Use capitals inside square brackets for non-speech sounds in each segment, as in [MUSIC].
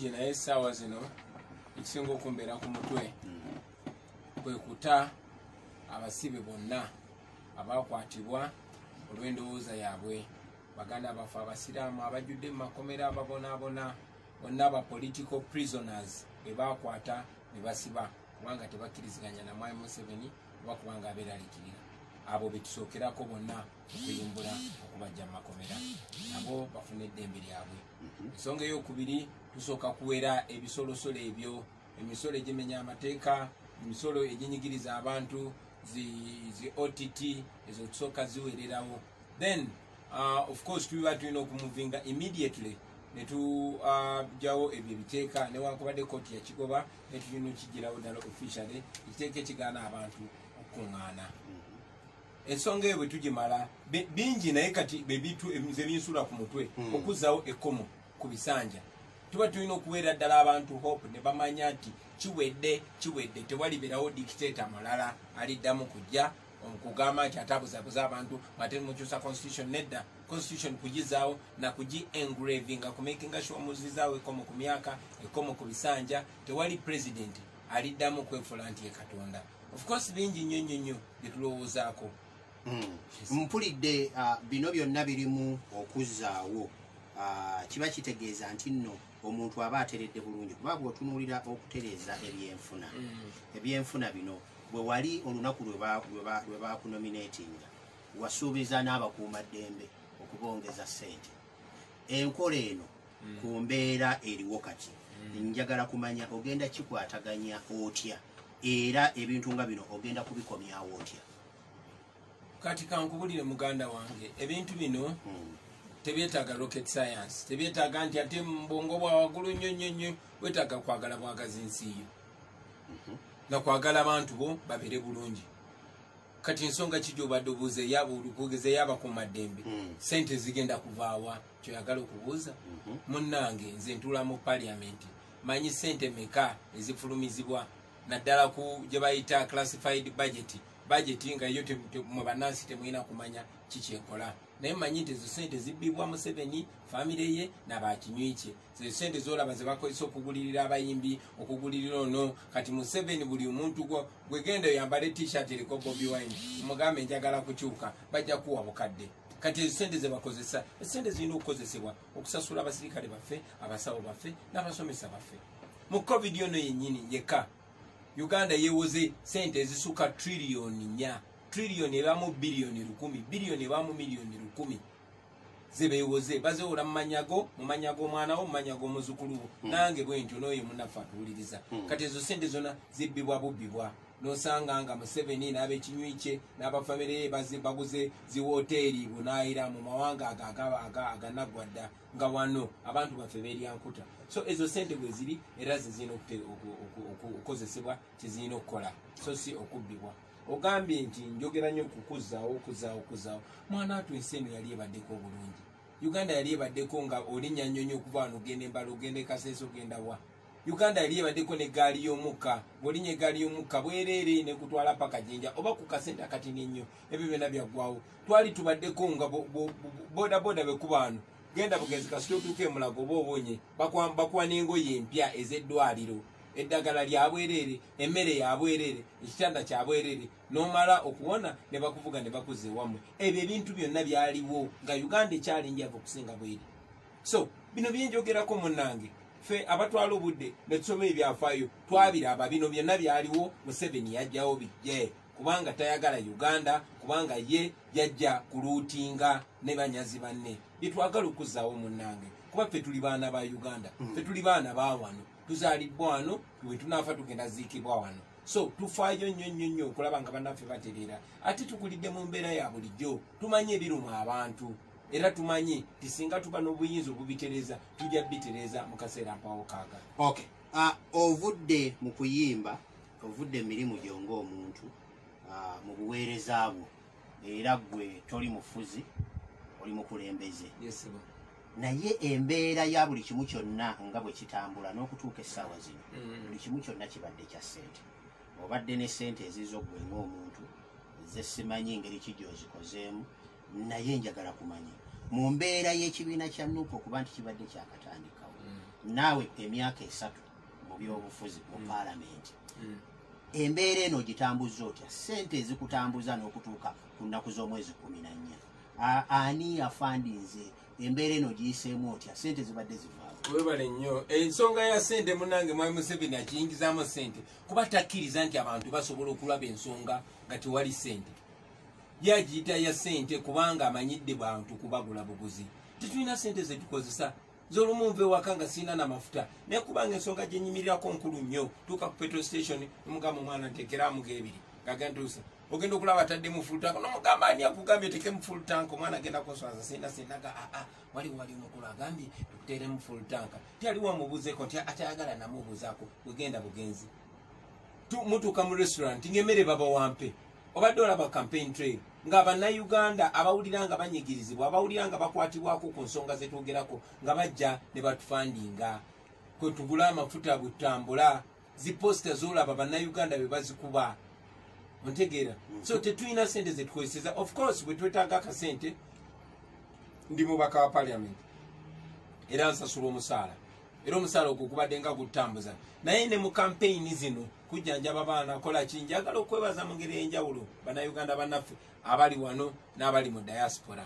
bingi naye essaawa zino ekisinga okumbeera ku mutwe. Kwe kuta abasibe bonna abakwatibwa olw'endowooza yaabwe. Baganda baffe abasiraamu abajjudde mu makomera ababonaabona bonna aba political prisoners be bakwata ne basiba kubanga tebakkiriziganya na mwami museveni oba kubanga abeeralikirira abo betusookerako bonna okuyimbula okubajja mu makomera nabo bafune eddembe lyabwe. Ensonga eyokubiri tusooka kuwera ebisolosolo ebyo. Emisolo egimenya amateeka emisolo eginyigiriza abantu zi, zi ott ezo tusooka ziwererawo. Then uh, of course tubiba tulina okumuvinga immediately netujjawo uh, ebyo ebiteeka newankubadde kooti yakigoba netulina okigirawo ddala officially ekiteeka ekigaana abantu okukuŋŋaana. Ensonga eyo bwetugimala bi- bingi naye kati bebitu zebinsula ku mutwe okuzzawo ekkomo ku bisanja tuba tulina okuweera ddala abantu hope ne bamanya nti kiwedde kiwedde tewaliberawo dikiteeta malala aliddamu kujja okugamba nti atabuzabuza abantu ate mukyusa constitution nedda constitution kugizaawo nakugi engravinga kumakinga sure muzizaawo ekkomo ku myaka ekkomo ku bisanja. Tewali president aliddamu kwefula nti ye katonda. Of course bingi nnyo nnyo nnyo byetulowoozaako mpulidde ah, bino byonna birimu okuzzaawo. Ah, kiba kitegeeza nti nno omuntu aba ateredde bulungi kuba bw'otunuulira okutereeza ebyenfuna ebyenfuna bino bwe wali olunaku lwe ba- lwe ba- lwe bakunominatinga wasuubiza n'abakuumaddembe okubongeza ssente. Enkola eno ku mbeera eriwo kati njagala kumanya ogenda kikwataganya otya era ebintu nga bino ogenda kubikomyawo otya. Kati kankubulire muganda wange ebintu bino Hmm. Tebyetaaga rocket science tebyetaaga nti ate mubwongo bwa waggulu nnyo nnyo nnyo wetaaga kwagala bwagazi nsiiyo nakwagala abantu bo babeere bulungi. Kati ensonga ki gyobadde obuuza eyabukugeza eyabakumaddembe Mm. sente zigenda kuvaawa kyoyagala okubuuza? Munnange nze ntula mu paliamenti manyi sente meka ezifulumizibwa? Naddala ku gye bayita classified budget. Budget nga yo mwe bannansi temulina kumanya kikyekola naye manyi nti ezo sente zibbibwa museveni famire ye nabakinywi kye. Ezo sente zolaba zebakozesa okugulirira abayimbi okugulirira ono. Kati museveni buli omuntu gwegenda oyambale t-shirt eriko bobi wine omugambe njagala kukyuka bajja kuwa bukadde. Kati ezo sente zebakozesa esente zirina okukozesebwa okusasula abasirikale baffe abasawo baffe n'abasomesa baffe. Mu covid ono yennyini yekka uganda yewoze sente ezisuka triliyoni nya triliyoni ebamu biliyoni lukumi biliyoni ebamu miliyoni lukumi. Zebewoze bazewola mumanyago mumanyago omwana wo mumanyago omuzukulu wo. Nange bwentyo noyo munaffe atuwuliriza. Kati ezo sente zona zibbibwa bubbibwa. Nosanga nga museveni n'abekinywi kye n'abafamire ye bazi- baguze ziwoteeri bunaayira mu mawanga ago aga- aga- aganaggwadda nga wano abantu baffe beryankuta so ezo sente bwe ziri era zezirina okukozesebwa kyezirina okukola. So si okubbibwa ogambye nti njogera nnyo kukuzzaawo okuzzaawo okuzzaawo mwana atu ensi eno yali ebaddeko obulungi. Uganda yali ebaddeko nga olinnya nnyo nnyo okuva wano ogenda embala ogenda ekaseesa ogenda wa? Uganda yali ebaddeko negaali y'omukka. Bwolinya egaali y'omukka bwereere nekutwala paka jinja oba ku kasente akatini ennyo ebyo byonna byaggwawo twali tubaddeko nga bo- bo- bo- bodaboda bekuba wano. Genda bugenzi kasita otuuka emulago oba obonye bakwa- bakuwa n'engoye empya ez'eddwaliro eddagala lyabwerere emmere yabwerere ekitanda kyabwerere nomala okuwona ne bakuvuga ne bakuza ewammwe. Ebyo ebintu byonna byaliwo nga uganda ekyali njavu okusinga bweri. So bino byenjogerako munnange ffe abatwala obudde netusoma ebyafaayo twabiraba. Bino byonna byaliwo museveni yajjawo bijje kubanga tayagala uganda kubanga ye yajja kuluutinga ne banyazi banne. Byetwagala okuzzaawo munnange kuba ffe tuli baana ba uganda ffe tuli baana ba wano tuzaalibbwa wano bwe tunaafa tugenda ziikibwa wano. So tufaayo nnyo nnyo nnyo okulaba nga bannaffe batereera. Ate tukulidde mu mbeera ya bulijjo tumanyi ebiruma abantu. Era tumanyi ti singa tuba n'obuyinza obubitereeza tujja bitereeza mu kaseera mpawo kaaga. Okay Ah, ovudde mu kuyimba ovudde mu mirimu gyo ng'omuntu ah, mu buweereza bwo. Era gwe toli mufuzi oli mukulembeze. Yesibo naye embeera ya buli kimu kyonna nga bwe kitambula n'okutuuka essaawa zino buli kimu kyonna kibadde kya ssente. Obadde ne ssente ezizo gwe ng'omuntu ze simanyi engeri ki gyozikozeemu naye njagala kumanya. Mu mbeera y'ekibiina kya nuupu okuba nti kibadde kyakatandikawo. Naawe emyaka esatu mu byobufuzi mu Mm. paalamenti Mm. embeera eno gitambuza otya? Sente ezikutambuza n'okutuuka ku nnaku z'omwezi kumi na nnya. Ani afandinze embeera eno giyiseemu otya? Sente zibadde zivaamu webale nnyo. Ensonga ya sente munange mwami museveni akiyingizaamu sente kuba takkiriza nti abantu basobola okulaba ensonga nga tewali sente yagiyita ya sente kubanga amanyidde bantu kubagula buguzi. Tetulina sente zetukozesa. Zolumu nva ewaka nga sirina namafuta. Naye kubanga ensonga gyenyimirirako nkulu nnyo tuuka ku petrol station nomugamba omwana ntekeramuga ebiri. Gagentuusa ogenda okulaba ataddemu fultank nomugamba ani akugambye tekemu fultank omwana agenda kunswaza sirina senaga aa waliwo wali omukulu agambye tukuteremu fultank tyaliwo amubuuzeko nti atayagala namubuuzaako bwegenda bugenzi. Tu- mutuuka mu restaurant ngaemmere baba wampe. Obadde olaba campaign trail nga bannayuganda abawulira nga banyigirizibwa abawulira nga bakwatibwako ku nsonga zetwogerako nga bajja ne batufandinga kwetugula amafuta bwetutambula ziposita zolaba bannayuganda be bazikuba ontegeera. So tetulina sente zetukozeseza. Of course bwetwetaaga akasente ndi mubaka wa parliament. Era nsasula omusaala. Era omusaala ogwo gubadde nga gutambuza naye ne mu kampeyini zino kujjanjaba baana kola ki? Njagala okwebaza mu ngeri enjawulo. Bannayuganda bannaffe abali wano n'abali mu diaspora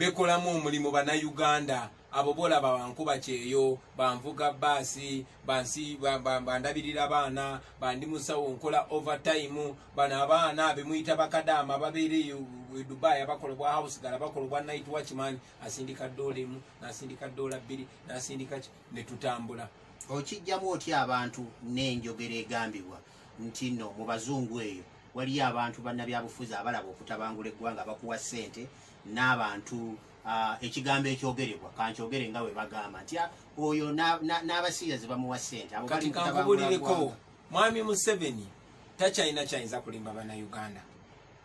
bekolamu omulimu bannayuganda. Abo bolaba bankuba kyeyo banvuga baasi bandabirira baana bandi musawo nkola overtime. Bano abaana bemuyita bakadaama babeereyo e dubai abakola bwa housegal abakola bwa night watchman asindika dola emu nasindika dola bbiri nasindika ki netutambula okijjamu otya abantu n'enjogera egambibwa? Nti nno mu bazungu eyo waliyo abantu bannabyabufuzi abalaba okutabangula eggwanga bakuwa ssente n'abantu ah, ekigambo ekyogerebwa kankyogere nga bwe bagamba nti ah, oyo na- na- n'abasiyazi bamuwa ssente kati kankubulireko mwami museveni takyalina kyayinza kulimba bannayuganda.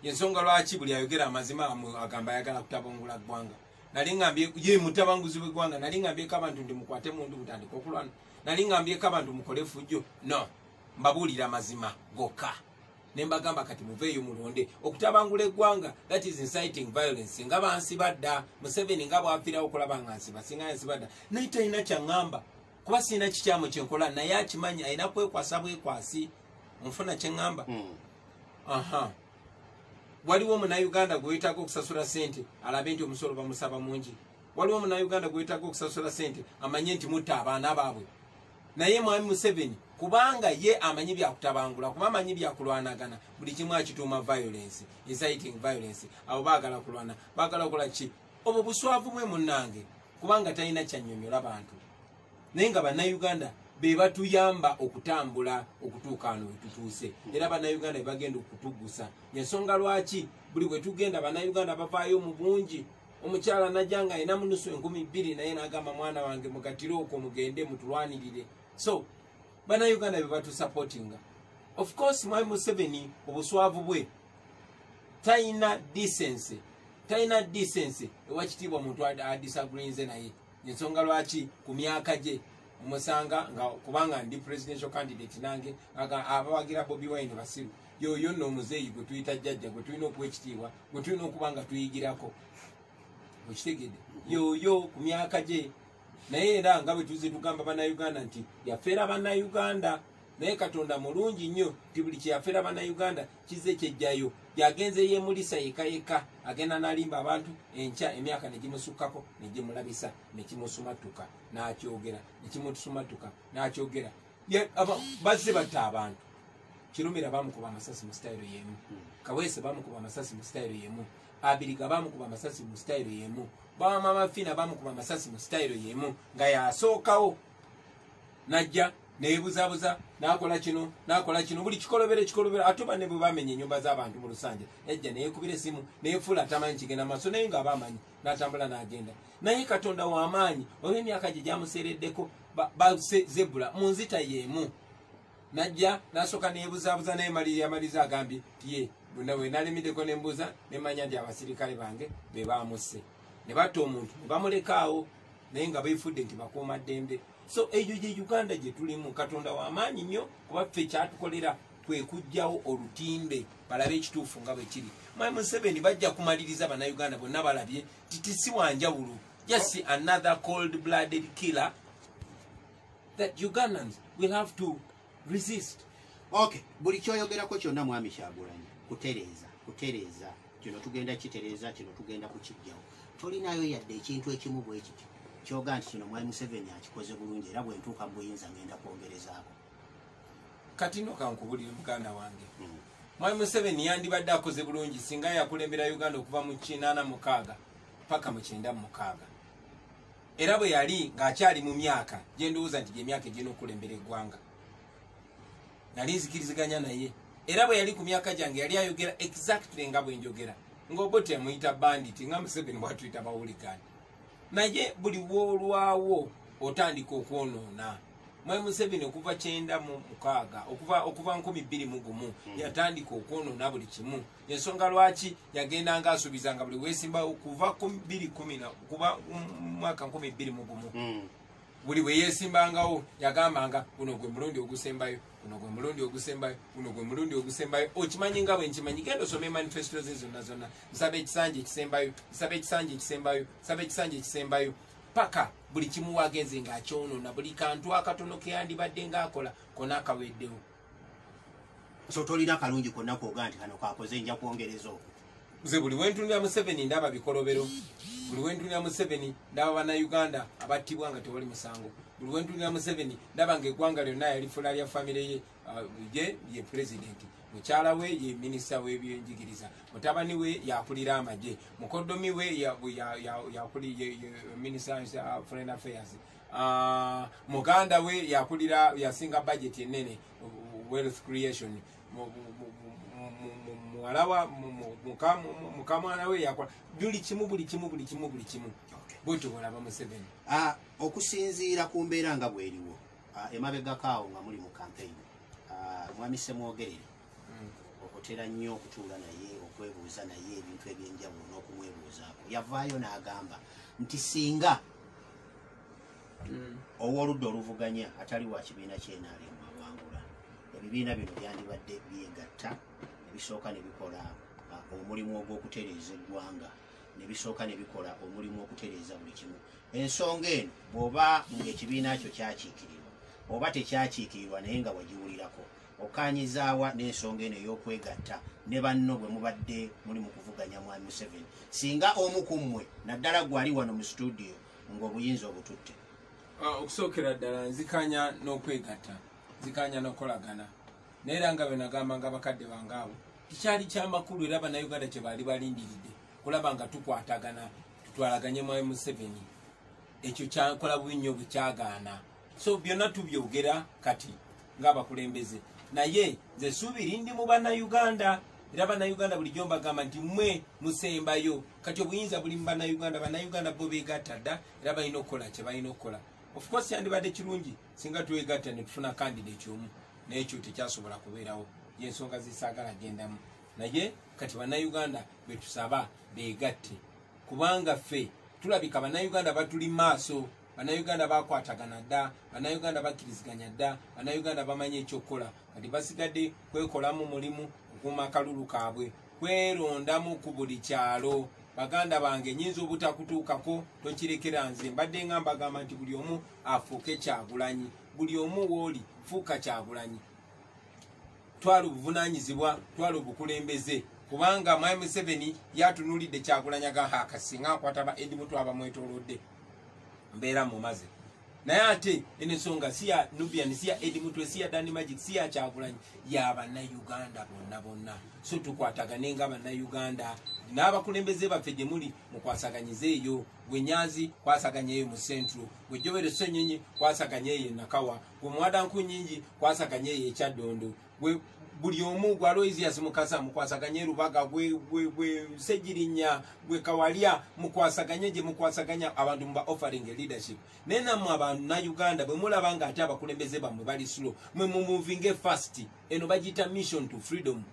Yensonga lwaki buli ayogera amazima agamba ayagala kutabangula ggwanga? Nali ngambye ye mutabanguzi bw'eggwanga nali ngambyeko abantu ndi mukwate mundu butandika okulwana. Nali ngambyeko abantu mukole fujjo. No mbabuulira mazima gokka nembagamba kati muveeyo mulonde. Okutabangula eggwanga that is inciting violence. Nga bansiba dda museveni nga bwafiirawo okulaba nga nsiba singa yansiba dda naye talina kyaŋŋamba kuba sirina kikyamu kyenkola naye akimanyi alina kwekwasa bwekwasi. Onfuna kyeŋŋamba Mm. aha. Waliwo omunayuganda gwetaaga okusasula sente alabe nti omusolo bamusaba mungi. Waliwo omunayuganda gwetaaga okusasula sente amanye nti mutta abaana baabwe. Naye mwami museveni kubanga ye amanyi byakutabangula kuba amanyi byakulwanagana buli kimu akituuma violence inciting violence abo baagala kulwana. Baagala kukola ki? Obwo buswavu bwe munnange kubanga talina kyanyonyola bantu. Naye nga bannayuganda be batuyamba okutambula okutuuka ano wetutuuse era bannayuganda be bagenda okutugusa. Ensonga lwaki? Buli bwe tugenda bannayuganda bavaayo mu bungi. Omukyala najja nga ayina munusu enkumi bbiri naye nagamba mwana wange mugatire okwo mugende mutulwanirire. So bannayuganda be batusupportinga of course mwami museveni obuswavu bwe. Talina decency. Talina decency. Ewakitiibwa omuntu adisagreeze naye. Ensonga lwaki? Ku myaka gye. Omusanga nga kubanga ndi presidential candidate nange abawagira bobi wine basiru. Yoyo nno omuzeeyi gwe tuyita jjajja gwe tulina okuwa ekitiibwa gwe tulina okuba nga tuyigirako. Okitegedde. Yoyo ku myaka gye naye era nga bwe tuze tugamba bannayuganda nti yafeera bannayuganda. Naye katonda mulungi nnyo nti buli kyeyafeera bannayuganda kize kyejjayo yagenze yemulisa yeka yeka agenda nalimba abantu enkya emyaka negimusukkako negimulabisa nekimusumatuka nakyogera nekimusumatuka nakyogera. Ye- aba- bazze batta abantu. Kirumira bamukuba amasasi mu sitayiro yemu. Kaweese bamukuba amasasi mu sitayiro yemu abiriga bamukuba amasasi mu sitayiro yemu bamamafina bamukuba amasasi mu sitayiro yemu nga yasookawo najja nebuzabuza nakola kino nakola kino buli kikolobere kikolobere ate ba ne bwe bamenya enyumba z'abantu mu lusanja ejja neyekubira esimu neyefuula atamanyi kigenda maaso naye nga aba amanyi natambula nagenda. Naye katonda w'amaanyi oba emyaka gye gyamuseereddeko ba- base zebula mu nzita yeemu najja nasooka nebuzabuza naye maliri amaliza agambye tiye we nalimiddeko nembuuza nemanya nti abasirikale bange be bamusse ne batta omuntu ne bamulekaawo naye nga beefudde nti bakuuma ddembe. So eyo gye uganda gye tulimu katonda w'amaanyi nnyo kuba ffe kyatukolera kwe kugjawo olutimbe balabe ekituufu nga bwe kiri. Mwami museveni bajja kumaliriza bannayuganda bonna balabye titi si wanjawulo just another cold blooded killer that ugandans will have to resist. Okay buli kyoyogerako kyonna mwami kyagulanyi kutereeza kutereeza kino tugenda kitereeza kino tugenda kukijjawo tolinayo yadde ekintu ekimu bwe kityo kyoga nti kino mwami museveni akikoze bulungi era bwe ntuuka mu buyinza ngenda kwongerezaako. Kati no kankubulire muganda wange. Mm. mwami museveni yandibadde akoze bulungi singa yakulembera uganda okuva mu kinaana mukaaga paka mu kyenda mukaaga. Era bwe yali ng'akyali mu myaka gye ndowooza nti gyemyaka egirina okulembera eggwanga. Nali nzikiriziganya naye era bwe yali ku myaka gyange yali ayogera exactly nga bwe njogera. Ngaobo temuyita banditi nga museveni bwatuyita bawuligani naye buli woolwawo otandika okwonoona mwai museveni okuva kyenda mu mukaaga okuva okuva nkumi bbiri mu gumu yatandika okwonoona buli kimu. Ensonga lwaki? Yagenda nga asuubizanga buli weesimbawo kuva ku bbiri kumi na- kuva mwaka nkumi bbiri mu gumu. Mm. buli bwe yeesimbangawo yagambanga guno gwe mulundi ogusembayo guno gwe mulundi ogusembayo guno gwe mulundi ogusembayo okimanyi nga bwe nkimanyi. Genda osome manifesto ze zonna. Zonna nsaba ekisanja ekisembayo nsaba ekisanja ekisembayo nsaba ekisanja ekisembayo. Paka buli kimu wagenze ng'akyonoona buli kantu akatono keyandibadde ng'akola kona akaweddewo. So tolina kalungi konna kwoga nti kano kakoze nja kwongereza okwo. Nze buli wentunira museveni ndaba bikolobero. Buli wentunira museveni ndaba bannayuganda abattibwa nga tewali musango buli wentunira museveni ndaba nga eggwanga lyonna yalifula lya famire ye uh, ye ye pulezidenti mukyala we ye minisita w'ebyenjigiriza. Mutabani we yakulira amagye. Mukoddomi we ye- ye- minisita foreign affairs. Ah, muganda we yakulira yasinga budget enene uh, wealth creation. Mu- mu- mu- mu- mu- mu- muwala wa mu- mu- muka- mu- mukamwana we yakola buli kimu buli kimu buli kimu buli kimu bwetyo bwolaba museveni. Ah, okusinziira ku mbeera nga bweriwo. Ah, emabegakaawo nga muli mu kampeyini mwami semwogerere otera nnyo okutuula naye okwebuuza naye ebintu ebyenjawulo n'okumwebuuzaako. Yavaayo n'agamba nti singa ow'oludda oluvuganya atali wa kibiina kyenaalemu awangula ebibiina bino byandibadde byegatta ne bisooka ne bikola omulimu ogw'okutereeza eggwanga ne bisooka ne bikola omulimu okutereeza buli kimu. Ensonga eno bw'oba ng'ekibiina kyo kyakiikirirwa oba tekyakiikirirwa naye nga wagiwulirako okanyizaawa n'ensonga eno ey'okwegatta ne banno bwe mubadde muli mu kuvuganya mwami museveni. Singa omu ku mmwe naddala gwali wano mu studio ng'obuyinza obututte. Ah, okusookera ddala nzikanya n'okwegatta nzikanya n'okolagana. Naye era nga bwe nagamba nga bakadde bange abo kikyali kyamakulu era bannayuganda kye baali balindiridde kulaba nga tukwatagana tutwalaganye mwami museveni ekyo kyakola bubi nnyo bwe kyagaana. So byonna tubyogera kati ng'abakulembeze naye nze suubiri ndi mu bannayuganda. Era bannayuganda bulijjo mbagamba nti mmwe musembayo. Kati obuyinza buli mu bannayuganda bannayuganda bo beegatta dda era balina okukola kye balina okukola. Of course yandibadde kirungi singa twegatta ne tufuna candidate omu. Naye ekyo tekyasobola kubeerawo. Yensonga zisaagala gendamu naye kati bannayuganda betusaba beegatte. Kubanga ffe tulabika bannayuganda batuli maaso bannayuganda bakwatagana dda bannayuganda bakkiriziganya dda bannayuganda bamanyi ekyokukola kati basigadde kwekolamu mulimu okuuma akalulu kaabwe kwerondamu ku buli kyalo. Baganda bange nyinza obutakutuukako? Tokirekera nze. Mbadde nga mbagamba nti buli omu afuuke kyagulanyi buli omu wooli fuuka kyagulanyi. Twala obuvunanyizibwa twala obukulembeze kubanga mwami museveni yatunulidde kyagulanyaga hakasinga nkwata ba edimutu abamwetolodde mbeera mumaze naye ate ensonga si ya nubian si ya edimutwe si ya dani magic si ya kyagulanyi yabannayuganda bonna bonna. So tukwatagane nga bannayuganda. N'abakulembeze baffe gye muli mukwasaganyize eyo. Gwe nyanzi kwasaganya eyo mu centro gwe jobere senyonyi kwasaganya eyo enakawa gwe mwadanku nyingi kwasaganya eyo ekyaddondo gwe buli omu gwe aloisias mukasa mukwasaganye erubaga gwe gwe- gwe kawalya mukwasaganye gye mukwasaganya abantu muba offering leadership. Naye nammwe abannayuganda bwe mulaba nga ate abakulembeze bammwe bali slow mwe mumuvinge fast eno bagiyita mission to freedom.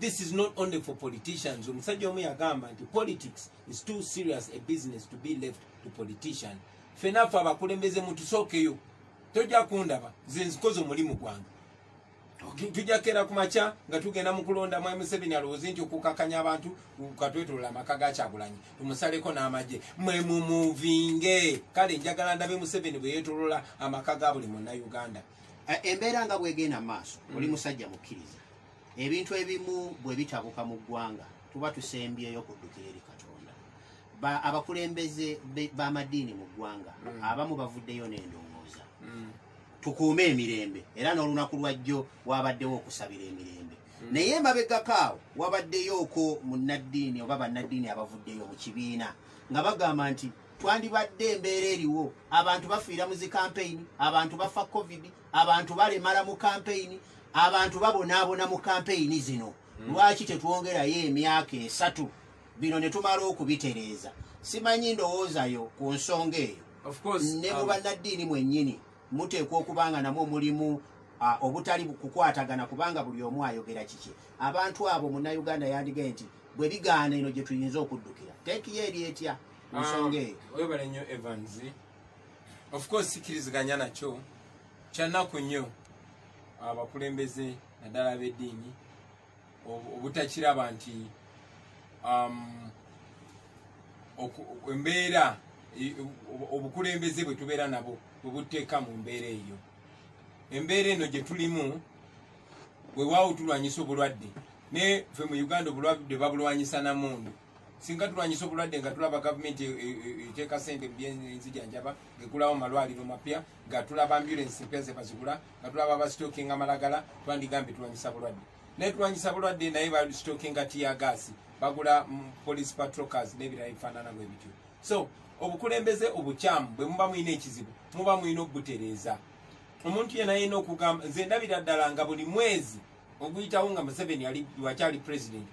This is not only for politicians. Omusajja omu yagamba nti politics is too serious a business to be left to politician. Fenaffe abakulembeze mutusookeyo. Tojja kundaba nze nzikoze omulimu gwange tujja kera ku makya nga tugenda mu kulonda mwami museveni alowoozi nti okukakanya abantu katwetolola amaka ga kyagulanyi. Tumusaleko n'amagye. Mwe mumuvinge kale njagala ndabe museveni bwe yeetolola amaka ga buli munnayuganda. Eh, embeera nga bwegenda mu maaso oli musajja mukkiriza. Ebintu ebimu bwe bitabuka mu ggwanga tuba tusembyeyo kuddukira eri katonda. Ba- abakulembeze be- b'amadiini mu ggwanga abamu bavuddeyo n'endowooza tukuume emirembe era n'olunaku lwajjo wabaddewo okusabira emirembe. Naye emabegakaawo wabaddeyooko munnaddiini oba bannaddiini abavuddeyo mu kibiina nga bagamba nti twandibadde embeera eriwo abantu bafiira mu zikampeyini abantu bafa covid abantu balemala mu kampeyini abantu babonaabona mu kampeyini zino. Lwaki tetwongerayo emyaka esatu? Bino ne tumala okubitereeza. Simanyi ndowoozayo ku nsonga eyo. Ne mu um, bannaddiini mwennyini muteekwa okuba nga namwo mulimu ah, obutali kukwatagana kubanga buli omu ayogera kiki? Abantu abo munnayuganda yandigaye nti bwe bigaana eno gye tuyinza okuddukira teekiyo eri etya? Ku nsonga eyo. webale nnyo evans. Of course sikiriziganya nakyo. Kyanaku nnyo abakulembeze naddala ab'eddiini ob- obutakiraba nti um, embeera obukulembeze bwe tubeera nabo bwe buteeka mu mbeera eyo. Embeera eno gye tulimu bwewaawo tulwanyisa obulwadde ne ffe mu uganda obulwadde babulwanyisa namundu. Singa tulwanyisa obulwadde nga tulaba gavumenti e- e- e- eteeka sente byenzijanjaba ngekulawo malwaliro mapya nga tulaba ambulance mpya zebazigula nga tulaba basitokinga malagala twandigambye tulwanyisa bulwadde. Naye tulwanyisa bulwadde naye basitokinga tiyagasi bagula police patrocars n'ebirala ebifaanana bwe bityo. So obukulembeze obukyamu bwe muba mulina ekizibu muba mulina okubutereeza. Omuntu yena yina okugamba nze ndabira ddala nga buli mwezi oguyitawo nga museveni ali wakyali president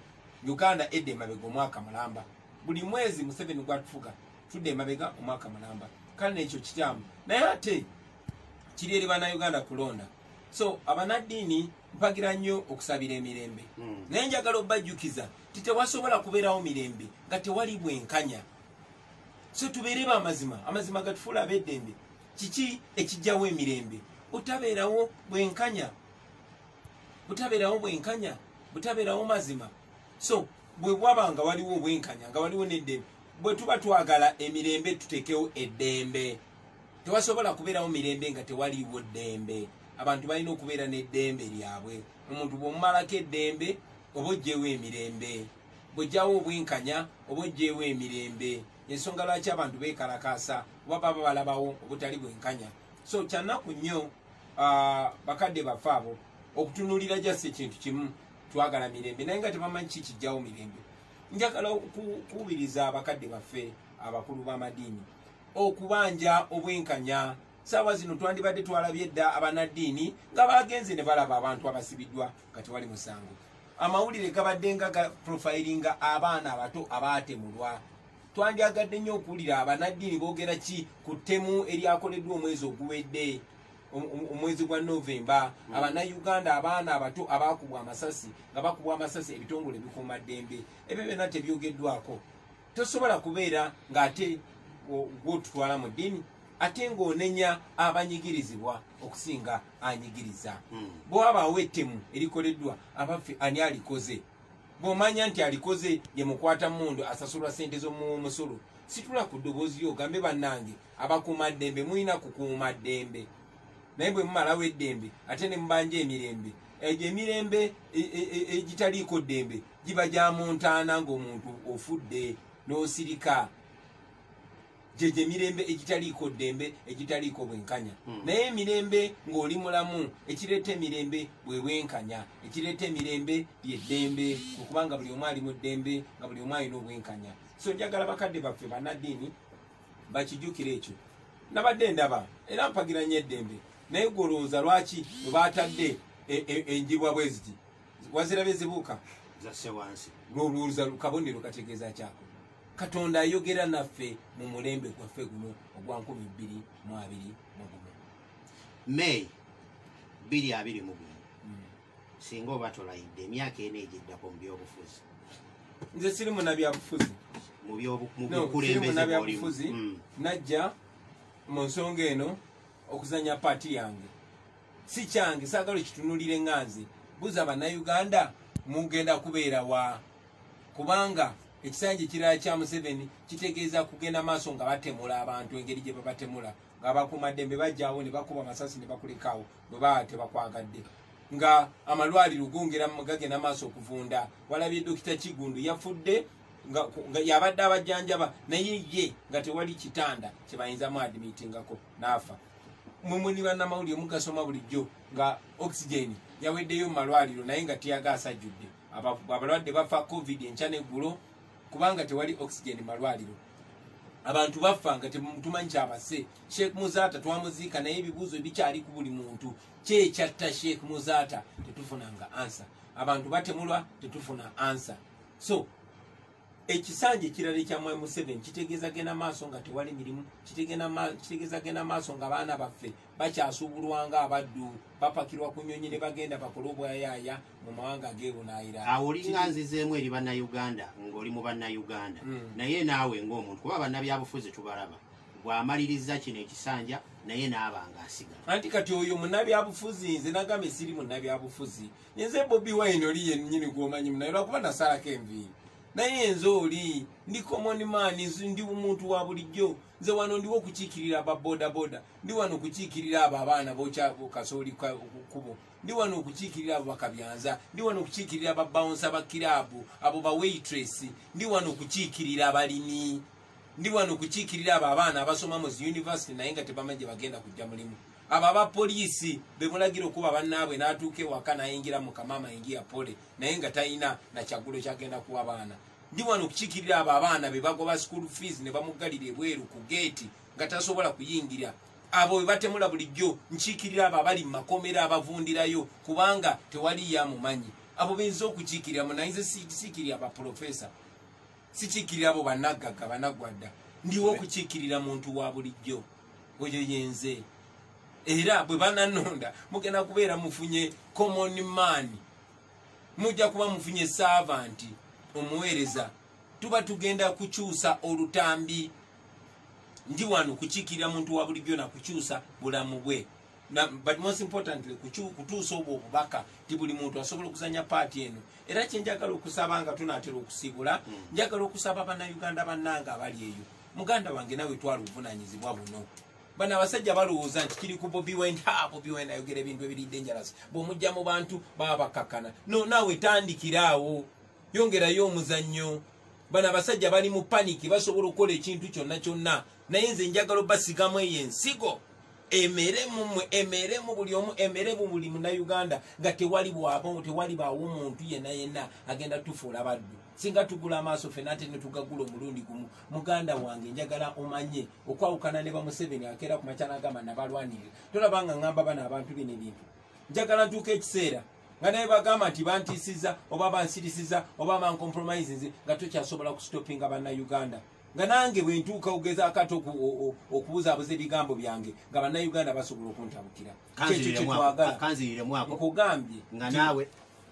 uganda edda emabega omwaka mulamba. Buli mwezi museveni gwatufuga tudde emabega omwaka mulamba. Kale nekyo kityamu naye ate kiri eri bannayuganda kulonda. So abanaddiini mpagira nnyo okusabira emirembe. Mm. naye njagala obajjukiza ti tewasobola kubeerawo mirembe nga tewali bwenkanya so tubeere bamazima amazima gatufuula ab'eddembe. Kiki ekijjawo emirembe? Butabeerawo bwenkanya. Butabeerawo bwenkanya. Butabeerawo mazima. So bwe bwaba nga waliwo obwenkanya nga waliwo n'eddembe bwe tuba twagala emirembe tutekewo eddembe. Tewasobola kubeerawo mirembe nga tewaliiwo ddembe. Abantu balina okubeera n'eddembe lyabwe. Omuntu bw'omumalako eddembe oba ogyewo emirembe. Bw'ojjawo obwenkanya oba ogyewo emirembe ensonga lwaki abantu beekalakaasa oba baba balabawo obutali bwenkanya? So kyanaku nnyo bakadde baffe abo okutunulira jasi ekintu kimu twagala mirembe. Naye nga tebamanyi kikijjawo mirembe. Njagala okukubiriza abakadde baffe abakulu b'amadiini. Okubanja obwenkanya saawa zino twandibadde twalabye edda abanaddiini nga bagenze ne balaba abantu abasibiddwa nga tewali musango. Amawulire gabadde nga ga profilinga abaana abato abaatemulwa twandyagadde nnyo okuwulira abanaddiini boogera ki ku ttemu eryakoleddwa omwezi oguwedde om- om- omwezi gwa novemba? Abannayuganda abaana abato abakubwa amasasi nga bakubwa amasasi ebitongole bikuuma ddembe. Ebyo byonna tebyogeddwako. Tosobola kubeera ng'ate gwotutwala mu ddiini ate ng'onenya abanyigirizibwa okusinga anyigiriza. Mm. bwewabaawo ettemu erikoleddwa abaffe ani alikoze bw'omanya nti alikoze ye mukwata mundu asasulwa sente z'omumusolo situla ku ddoboozi lyo ogambe bannange abakuuma ddembe mulina kukuuma ddembe. Naye bwe mumalawo eddembe ate ne mubanja emirembe egyo emirembe e- e- e- egitaliiko ddembe giba gya muntaana ng'omuntu ofudde n'osirika gyegyo emirembe egitaliiko ddembe egitaliiko bwenkanya. Mm. naye emirembe ng'oli mulamu ekireeta emirembe bwe bwenkanya ekireeta emirembe lyeddembe okubanga buli omu ali mu ddembe nga buli omu alina obwenkanya. So njagala bakadde baffe bannaddiini bakijjukira ekyo. Nabadde ndaba era mpagira nnyo eddembe naye golowooza lwaki bwe batadde e- e- enjibwa bwe ziti? Wazirabye zibuuka? Zasse wansi lwolowooza kabonero kategeeza kyako katonda ayogera naffe mu mulembe gwaffe guno ogwa 2021 may 221 singa oba tolayidde emyaka ena egiddako mu byobufuzi. Nze siri munabyabufuzi mu byobu- mu No, siri bukulembeze munabyabufuzi bw'olimu. Mm. najja mu nsonga eno okuzanya paati yange. Si kyange saagala kitunulire nganze buza bannayuganda mugenda kubeera wa? Kubanga ekisanja ekirala kya museveni kitegeeza kugenda maaso nga batemula abantu engeri gye babatemula nga bakumaddembe bajjaawo ne bakuba amasasi ne bakulekawo bwe baba tebakwagadde nga amalwaliro gongera gagenda maaso okuvunda walabye dokita kigundu yafudde nga yabadde abajjanjaba naye ye nga tewali kitanda kyebayinzamu adimitingako naafa mumuni bannamawulire mugasoma bulijjo nga oxygen yaweddeyo mu malwaliro naye nga tiyagaasa ajjudde. Aba- abalwadde bafa covid enkya neggulo kubanga tewali oxygen malwaliro. Abantu bafa nga tetumanyi kyabase. Sheekh muzaata twamuziika naye ebibuuzo bikyali ku buli muntu. Kyekyatta sheekh muzaata tetufunanga ansa abantu batemulwa tetufuna ansa so ekisanja ekirala ekya mwai museveni kitegeeza genda maaso nga tewali mirimu kitegeeza genda maaso nga baana baffe bakyasuubulwanga abaddu bapakirwa ku nyonyi ne bagenda bakole obwayaaya mu mawanga geebunaayira awo olinga nzizeemu eri bannayuganda ng'oli mu bannayuganda. Mm. naye naawe ng'omuntu kuba bannabyabufuzi tubalaba bw'amaliriza kino ekisanja naye naaba ng'asigala. Anti kati oyo munnabyabufuzi nze nagambe siri munnabyabufuzi. Nze bobi wine oli yennyini gwomanyi munaye lwakuba nasalako enviiri naye nze oli ndi common man ndi omuntu wa bulijjo. Nze wano ndiwo okukiikirira ababodaboda ndi wano okukiikirira abo abaana bokya kasooli ka- kubo ndi wano okukiikirira abo bakabyanza ndi wano okukiikirira ababawunsa bakiraabu abo bawaitress ndi wano okukiikirira abalimi ndi wano okukiikirira abo abaana abasoma mu zi univesity naye nga tebamanyi gye bagenda kujja mulimu abo abapoliisi bemulagira okuba bannaabwe n'atuuka ewaka nayingira mu kamaama ingia pole naye nga talina nakyagulo kyagenda kuwa baana. Ndi wano okukiikirira abo abaana be bagoba school fees ne bamugalira ebweru ku geeti nga tasobola kuyingira. Abo be batemula bulijjo nkiikirira abo abali mu makomera abavundirayo kubanga tewaliyo amumanyi abo benza okukiikirira mu naye nze sikiikirira abaprofesa sikiikirira abo bannaggaga banaggwadda ndiwo okukiikirira muntu wa bulijjo. Oyo yenze era bwe bananonda mugenda kubeera mufunye common man. Mujja kuba mufunye servanti omuweereza. Tuba tugenda kukyusa olutambi. Ndi wano kukiikirira muntu wa bulijjo nakukyusa bulamu bwe. But most importantly kutuusa obwo obubaka ti buli muntu asobola okuzanya paati eno. Era kyenjagala okusaba nga tunaatera okusibula njagala okusaba bannayuganda bannanga abali eyo. Muganda wange nawe twala obuvunanyizibwa buno bano abasajja balowooza nti kiri ku bobi wine [LAUGHS] ha bobi wine ayogera ebintu ebiridde enjalasi bw'omujja mu bantu baba bakakkana no naawe tandikiraawo yongerayo omuzannyo. Bano abasajja bali mu paniki basobola okukola ekintu kyonna kyonna. Naye nze njagala obasigamu eyo ensigo emeremu mmwe emeremu buli omu emeremu buli munauganda nga tewali bwabo tewali baawo omuntu yenna yenna agenda tufuula baddu. Singa tugula amaaso ffe nate netugagula omulundi gumu muganda wange njagala omanye okwawukana ne bamuseveni akeera ku makyana agamba nabalwanirira. Tolaba nga ŋŋamba bano abantu bino ebintu. Njagala ntuuka ekiseera nga naye bagamba nti bantiisiza oba bansirisiza oba bancompromisinze nga tokyasobola kusitopinga bannayuganda nga nange bwe ntuuka ogezaako ate okubuzaabuza ebigambo byange nga bannayuganda basobola okuntabukira. Kyekyo kyetwagala. nkugambye nga naawe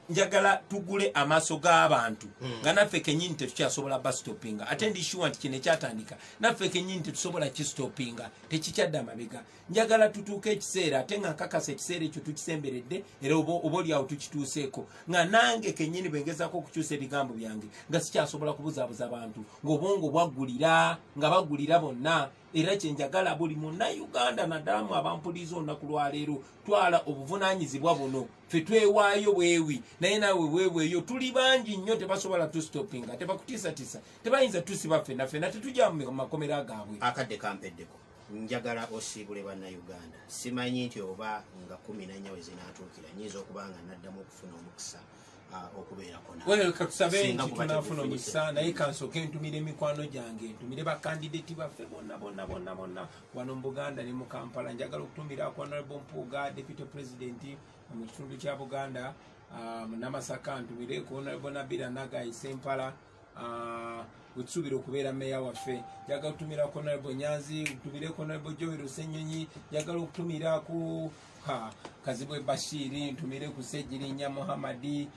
njagala tugule amaaso g'abantu nga naffe kenyini tetukyasobola basitopinga ate ndishuwa nti kino ekyatandika naffe kenyini tetusobola kisitopinga tekikyadde amabega. Njagala tutuuke ekiseera ate nga nkakasa ekiseera ekyo tukisemberedde era oba oba oliawo tukituuseeko. Nga nange kenyini bwengezako okukyusa ebigambo byange nga sikyasobola kubuzaabuza abantu ng'obwongo bwaggulira nga baggulira bonna era kyenjagala buli munnayuganda naddala mu abampuliza olunaku lwaleero twala obuvunanyizibwa buno. Ffe twewaayo bwewi naye naawe weeweeyo tuli bangi nnyo tebasobola tusitopinga tebakutiisatiisa tebayinza tusiba ffenna ffenna tetujja mu makomera gaabwe. Akadde kampeddeko njagala osiibule bannayuganda. Simanyi nti oba nga kumi nanya we zinaatuukira nyinza okuba nga naddamu okufuna omukisa okubeerako Singa nti tunafuna omukisa naye kansooke ntumire emikwano gyange ntumire bakandideti baffe bonna bonna bonna bonna. Wano mu buganda ne mu kampala njagala okutumira ku honorable mpuuga deputy president mu kitundu kya buganda ah, mu namasaka ntumire ku honorable nabira nagai sempala ah, wetusuubira okubeera meya waffe. Njagala okutumira ku honorable nyanzi ntumire ku honorable joel senyonyi njagala okutumira ku kazibwe bashiri ntumire ku sejirinya muhamadi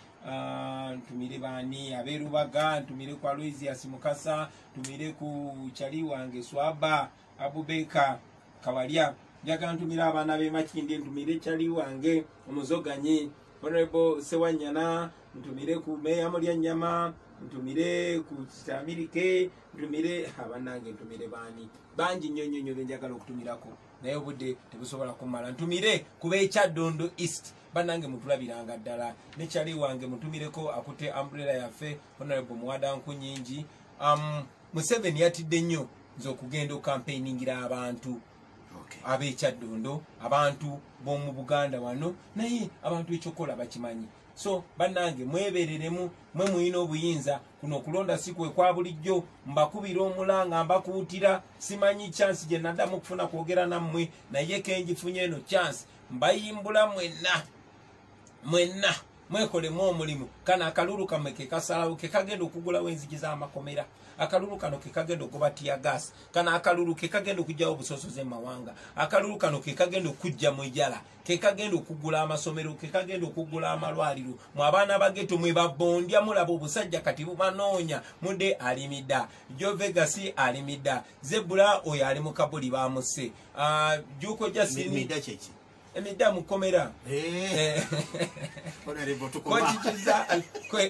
ntumire bani aberubaga ntumire ku aloisias mukasa ntumire ku kyali wange swaba abubeka kawalya njagala ntumire abaana bemakindi ntumire kyali wange omuzoganyi honorable sewanyana ntumire ku meya mulyanyama ntumire ku kitamirike ntumire abanange ntumire baani bangi nnyo nnyo nnyo benjagala okutumirako. Naye obudde tebusobola kumala. Ntumire ku bekyaddondo east banange mutulabiranga ddala. Nekyali wange mutumireko akute umbrella yaffe honorable muwadanku nyingi um, museveni yatidde nnyo nze okugenda okampeiningira abantu Okay. abekyaddondo abantu b'omu buganda wano naye abantu ekyokola bakimanyi. So bannange mwebereremu mwe muyina obuyinza kuno okulonda si kwe kwa bulijjo mbakubira omulanga mbakuutira simanyi chansi gye naddamu okufuna kwogera nammwe naye kenjifunye eno chansi mbayimbula mwenna mwenna mwekolemu omulimu. Kano akalulu kamwe kekasalawo kekagenda okugulawo enzigi z'amakomera. Akalulu kano kekagenda okuba tiyagas kano akalulu kekagenda okugjawo obusosoze mumawanga akalulu kano kekagenda okujja mu ejala kekagenda okugula amasomero kekagenda okugula amalwaliro. Mwe abaana bageto mwe babondya mulaba obusajja kati bubanoonya. Mude alimidda jovegasi alimidda zebula oyo ali mu kabuli bamuse Ah, juko jasini mida kyeki emidda mukomera Eh, honorable tukoma kokikiza [LAUGHS] kwe